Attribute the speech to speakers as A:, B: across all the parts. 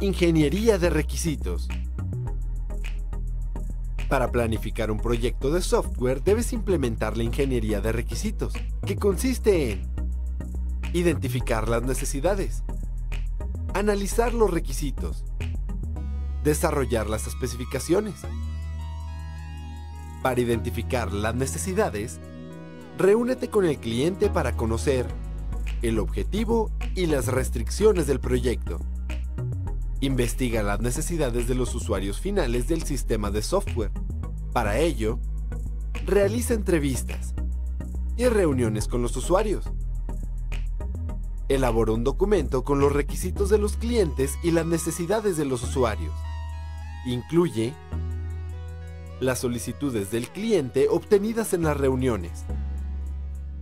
A: Ingeniería de requisitos. Para planificar un proyecto de software debes implementar la ingeniería de requisitos, que consiste en identificar las necesidades, analizar los requisitos, desarrollar las especificaciones. Para identificar las necesidades, reúnete con el cliente para conocer el objetivo y las restricciones del proyecto. Investiga las necesidades de los usuarios finales del sistema de software. Para ello, realiza entrevistas y reuniones con los usuarios. Elabora un documento con los requisitos de los clientes y las necesidades de los usuarios. Incluye las solicitudes del cliente obtenidas en las reuniones,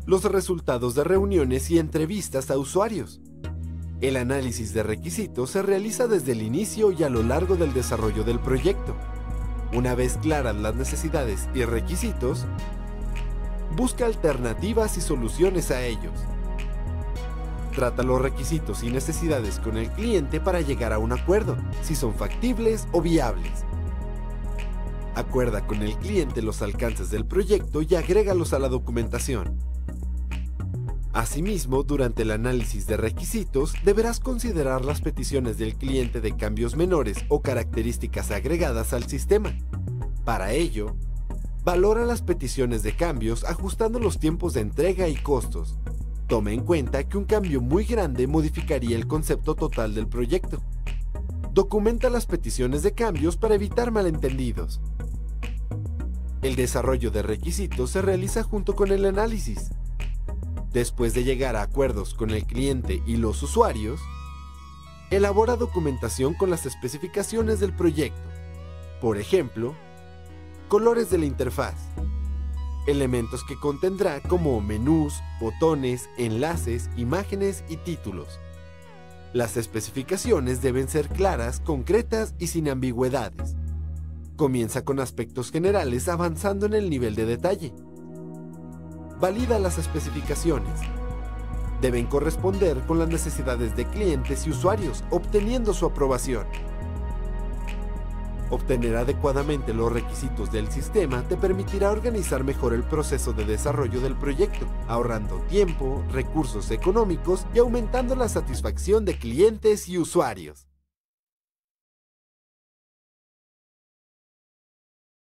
A: los resultados de reuniones y entrevistas a usuarios, el análisis de requisitos se realiza desde el inicio y a lo largo del desarrollo del proyecto. Una vez claras las necesidades y requisitos, busca alternativas y soluciones a ellos. Trata los requisitos y necesidades con el cliente para llegar a un acuerdo, si son factibles o viables. Acuerda con el cliente los alcances del proyecto y agrégalos a la documentación. Asimismo, durante el análisis de requisitos, deberás considerar las peticiones del cliente de cambios menores o características agregadas al sistema. Para ello, valora las peticiones de cambios ajustando los tiempos de entrega y costos. Tome en cuenta que un cambio muy grande modificaría el concepto total del proyecto. Documenta las peticiones de cambios para evitar malentendidos. El desarrollo de requisitos se realiza junto con el análisis. Después de llegar a acuerdos con el cliente y los usuarios, elabora documentación con las especificaciones del proyecto. Por ejemplo, colores de la interfaz, elementos que contendrá como menús, botones, enlaces, imágenes y títulos. Las especificaciones deben ser claras, concretas y sin ambigüedades. Comienza con aspectos generales avanzando en el nivel de detalle valida las especificaciones. Deben corresponder con las necesidades de clientes y usuarios, obteniendo su aprobación. Obtener adecuadamente los requisitos del sistema te permitirá organizar mejor el proceso de desarrollo del proyecto, ahorrando tiempo, recursos económicos y aumentando la satisfacción de clientes y usuarios.